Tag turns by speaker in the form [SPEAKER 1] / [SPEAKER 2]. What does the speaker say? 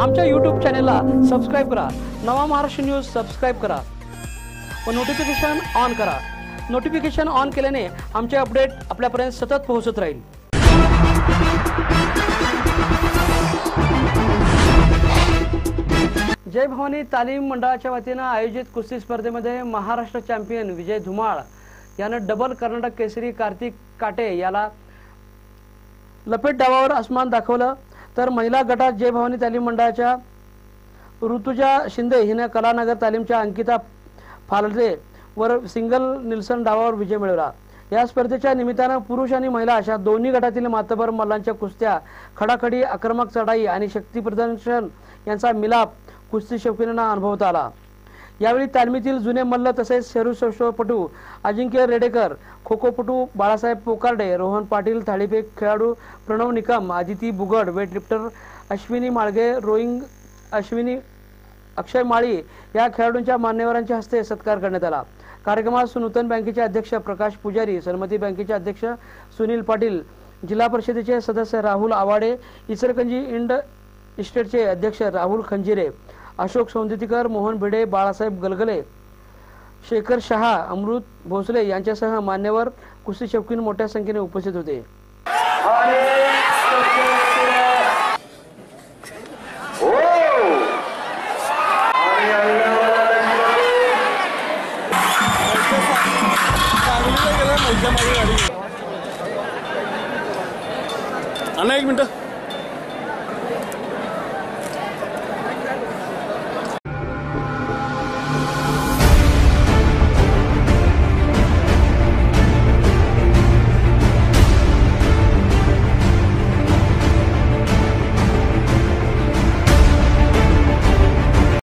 [SPEAKER 1] आमच्या यूट्यूब चॅनेलला सबस्क्राईब करा. नवा महाराष्ट्र न्यूज सबस्क्राईब करा. व नोटिफिकेशन ऑन करा. नोटिफिकेशन ऑन केल्याने आमचे अपडेट आपल्यापर्यंत सतत पोहोचत राहील. जय भवानी तालीम मंडळाच्या वतीनं आयोजित कुस्ती स्पर्धेमध्ये महाराष्ट्र चॅम्पियन विजय धुमाळ यानं डबल कर्नाटक केसरी कार्तिक काटे याला लपेट डावावर आसमान दाखवलं. तर महिला गटात जय भवानी तालीम मंडळाच्या ऋतुजा शिंदे हिने कलानगर तालीमच्या अंकिता फालदे वर सिंगल निल्सन डावावर विजय मिळवला. या स्पर्धेच्या निमित्तानं पुरुष आणि महिला अशा दोन्ही गटातील मातबर मल्लांच्या कुस्त्या खडाखडी आक्रमक चढाई आणि शक्ती प्रदर्शन यांचा मिलाप कुस्ती शौकीनांना अनुभवता आला. यावेळी तालमीतील जुने मल्ल तसेच शरीरपटू अजिंक्य रेडेकर खो खोपटू बाळासाहेब पोकारडे रोहन पाटील थाळीफेक खेळाडू प्रणव निकम आदिती बुगड वेटलिफ्टर अश्विनी माळगे रोईंग अश्विनी अक्षय माळी या खेळाडूंच्या मान्यवरांच्या हस्ते सत्कार करण्यात आला. कार्यक्रमात नूतन बँकेचे अध्यक्ष प्रकाश पुजारी सन्मती बँकेचे अध्यक्ष सुनील पाटील जिल्हा परिषदेचे सदस्य राहुल आवाडे इचलकंजी इंड इस्टेटचे अध्यक्ष राहुल खंजिरे. अशोक सौंदितीकर मोहन भिडे बाळासाहेब गलगले शेखर शहा अमृत भोसले यांच्यासह मान्यवर कुस्ती शौकीन मोठ्या संख्येने उपस्थित होते.
[SPEAKER 2] अण्णा एक मिनटं.